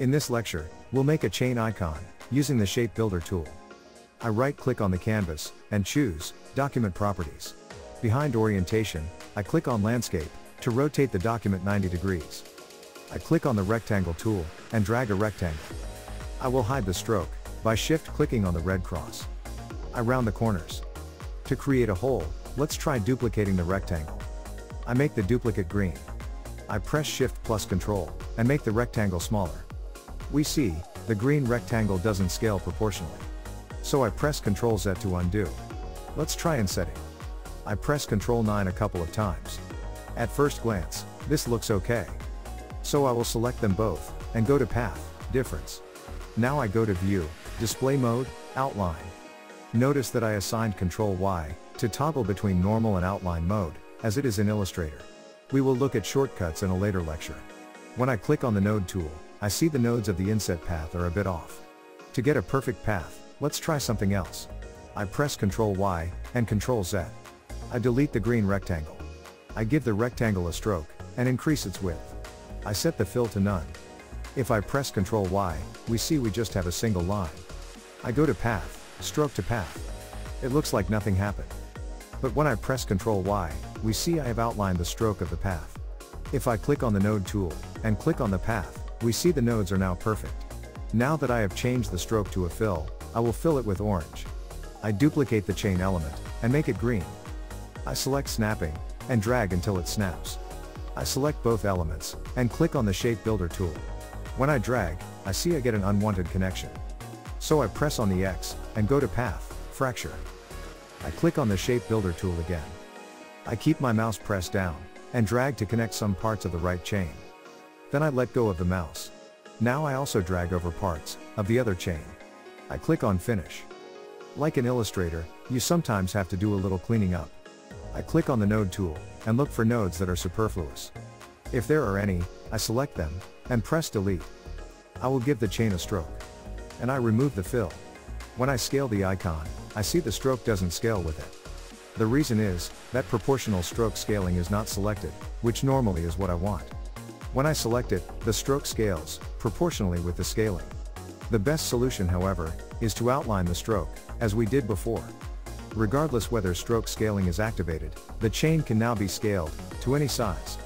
In this lecture, we'll make a chain icon, using the Shape Builder tool. I right click on the canvas, and choose, Document Properties. Behind Orientation, I click on Landscape, to rotate the document 90 degrees. I click on the Rectangle tool, and drag a rectangle. I will hide the stroke, by shift clicking on the red cross. I round the corners. To create a hole, let's try duplicating the rectangle. I make the duplicate green. I press shift plus control, and make the rectangle smaller. We see, the green rectangle doesn't scale proportionally. So I press Ctrl Z to undo. Let's try insetting. I press Ctrl 9 a couple of times. At first glance, this looks okay. So I will select them both, and go to Path, Difference. Now I go to View, Display Mode, Outline. Notice that I assigned Ctrl Y, to toggle between normal and outline mode, as it is in Illustrator. We will look at shortcuts in a later lecture. When I click on the node tool, I see the nodes of the inset path are a bit off. To get a perfect path, let's try something else. I press Ctrl Y, and Ctrl Z. I delete the green rectangle. I give the rectangle a stroke, and increase its width. I set the fill to none. If I press Ctrl Y, we see we just have a single line. I go to Path, Stroke to Path. It looks like nothing happened. But when I press Ctrl Y, we see I have outlined the stroke of the path. If I click on the node tool, and click on the path, we see the nodes are now perfect. Now that I have changed the stroke to a fill, I will fill it with orange. I duplicate the chain element, and make it green. I select snapping, and drag until it snaps. I select both elements, and click on the Shape Builder tool. When I drag, I see I get an unwanted connection. So I press on the X, and go to Path, Fracture. I click on the Shape Builder tool again. I keep my mouse pressed down, and drag to connect some parts of the right chain. Then I let go of the mouse. Now I also drag over parts, of the other chain. I click on Finish. Like in Illustrator, you sometimes have to do a little cleaning up. I click on the Node tool, and look for nodes that are superfluous. If there are any, I select them, and press Delete. I will give the chain a stroke. And I remove the fill. When I scale the icon, I see the stroke doesn't scale with it. The reason is, that proportional stroke scaling is not selected, which normally is what I want. When I select it, the stroke scales, proportionally with the scaling. The best solution however, is to outline the stroke, as we did before. Regardless whether stroke scaling is activated, the chain can now be scaled, to any size.